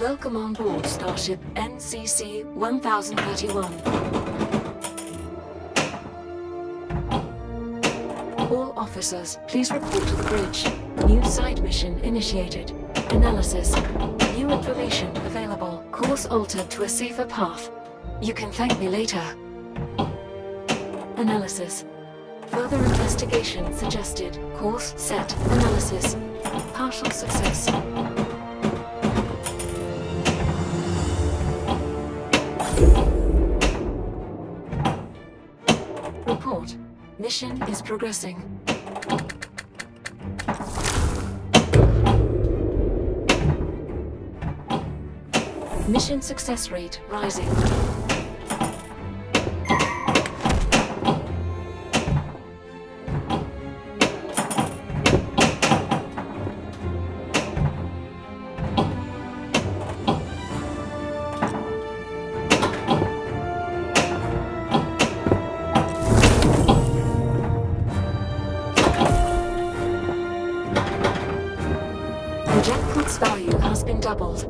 Welcome on board Starship NCC 1031. All officers, please report to the bridge. New side mission initiated. Analysis. New information available. Course altered to a safer path. You can thank me later. Analysis. Further investigation suggested. Course set. Analysis. Partial success. Mission is progressing. Mission success rate rising. Jackpot's value has been doubled.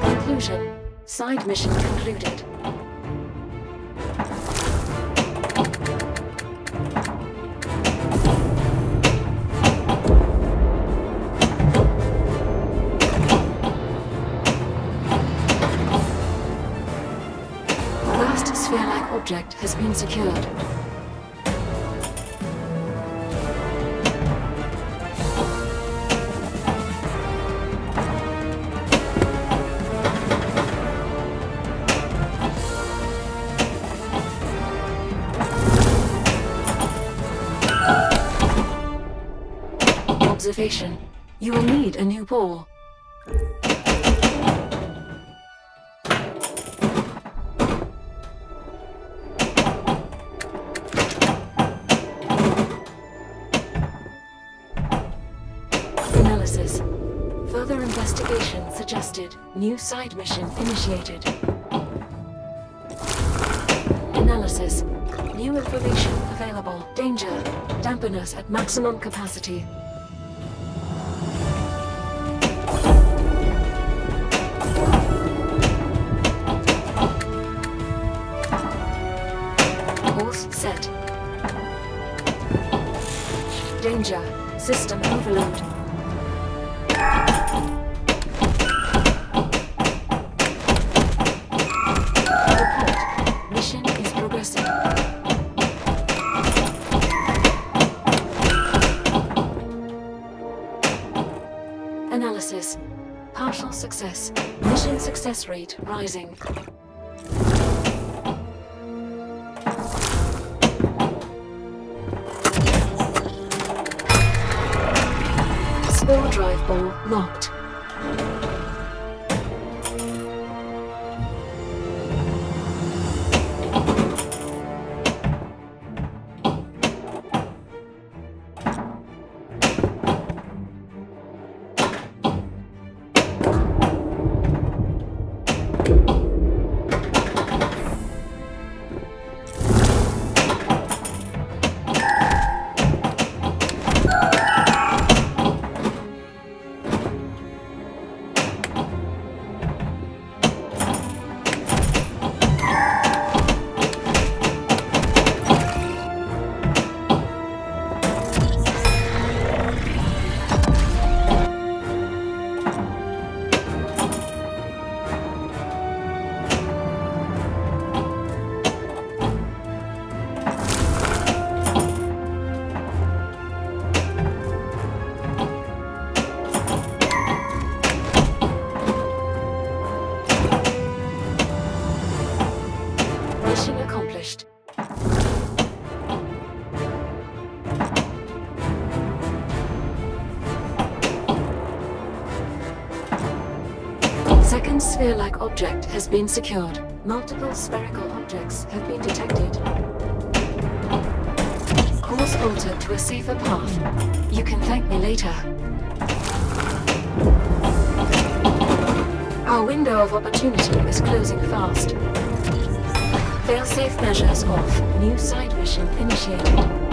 Conclusion. Side mission concluded. Object has been secured. Observation. You will need a new ball. Suggested. New side mission initiated. Analysis. New information available. Danger. Dampeners at maximum capacity. Course set. Danger. System overload. Analysis. Partial success. Mission success rate rising. Spore drive ball locked. Object has been secured. Multiple spherical objects have been detected. Course altered to a safer path. You can thank me later. Our window of opportunity is closing fast. Failsafe measures off. New side mission initiated.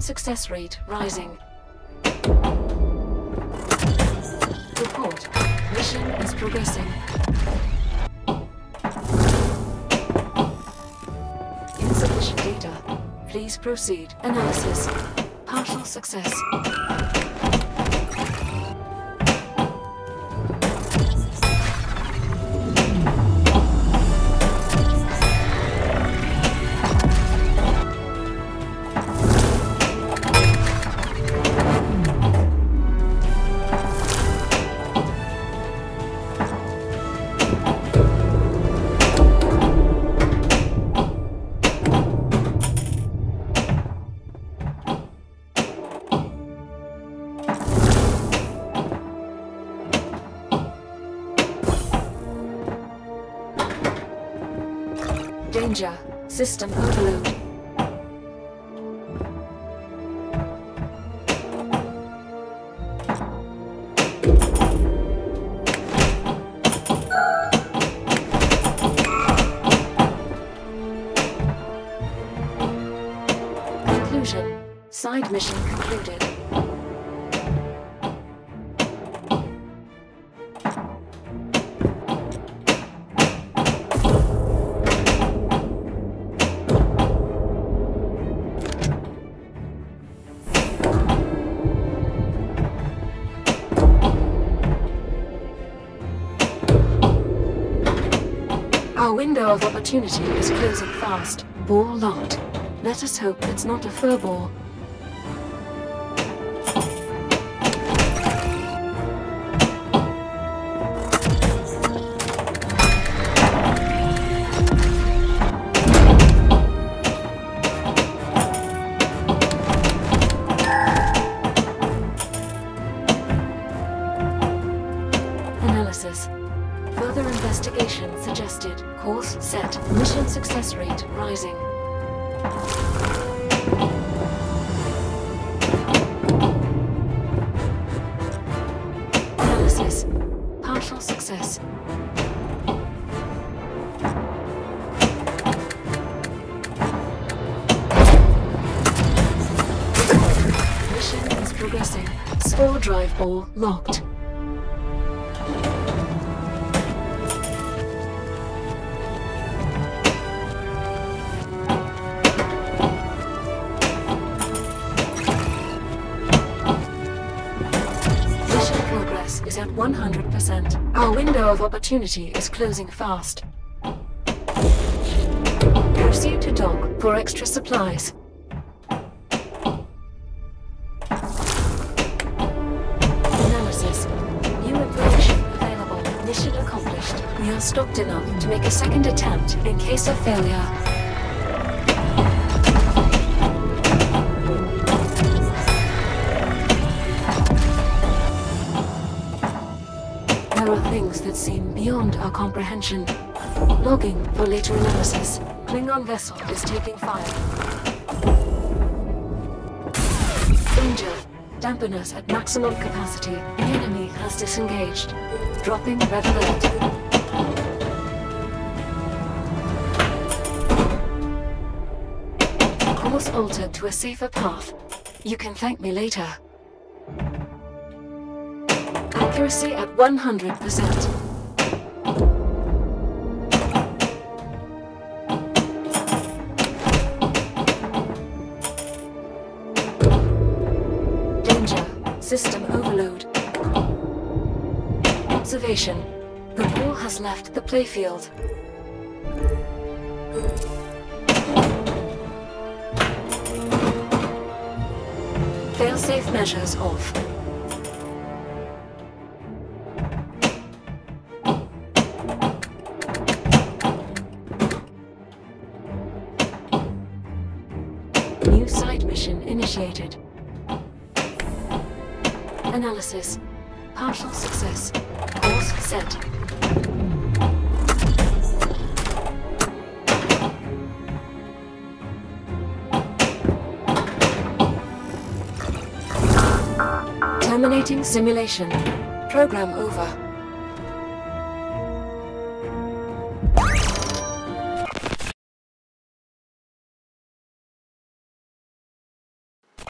Mission success rate rising. Report. Mission is progressing. Insufficient data. Please proceed. Analysis. Partial success. Danger. System overload. Conclusion. Side mission concluded. Window of opportunity is closing fast. Ball locked. Let us hope it's not a furball. Analysis. Further investigation suggested. Course set. Mission success rate rising. Analysis. Partial success. Mission is progressing. Spore drive ball locked. Is at 100%. Our window of opportunity is closing fast. Proceed to dock for extra supplies. Analysis. New information available. Mission accomplished. We are stocked enough to make a second attempt in case of failure. Are seem beyond our comprehension. Logging for later analysis. Klingon vessel is taking fire. Danger. Dampeners at maximum capacity. The enemy has disengaged. Dropping red alert. Course altered to a safer path. You can thank me later. Accuracy at 100%. System overload. Observation. The ball has left the playfield. Failsafe measures off. New side mission initiated. Analysis. Partial success. Course set. Terminating simulation. Program over.